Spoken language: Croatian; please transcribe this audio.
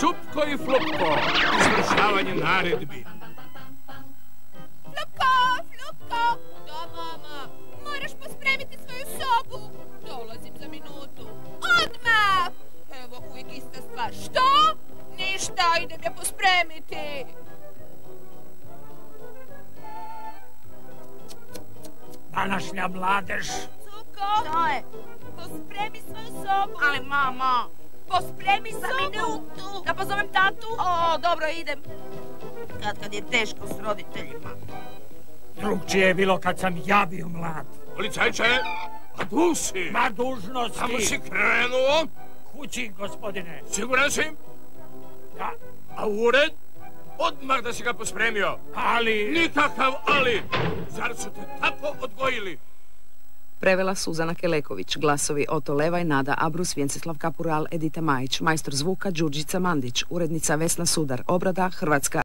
Supko i Flupko, izvršavanje naredbi. Flupko, Flupko! Da, mama. Moraš pospremiti svoju sobu. Dolazim za minutu. Odmah! Evo uvijek ista stvar. Što? Ništa, idem je pospremiti. Današnja mladež. Cuko, Što je? pospremi svoju sobu. Ali mama, Pospremi za sobu. minutu. Da pozovem tatu? O, dobro, idem. Kad kad je teško s roditeljima. Drugčije je bilo kad sam ja bio mlad. Policajče, a tu si? Na dužnosti. Tamo si krenuo? Kući, gospodine. Siguran si? Da, A u ured? Odmah da si ga pospremio. ali... Nikakav ali. Zar su te tako odgojili? Prevela Suzana Keleković, glasovi Oto Levaj, Nada Abrus, Vjenceslav Kapural, Edita Majić, majstor zvuka Đurđica Mandić, urednica Vesna Sudar, obrada Hrvatska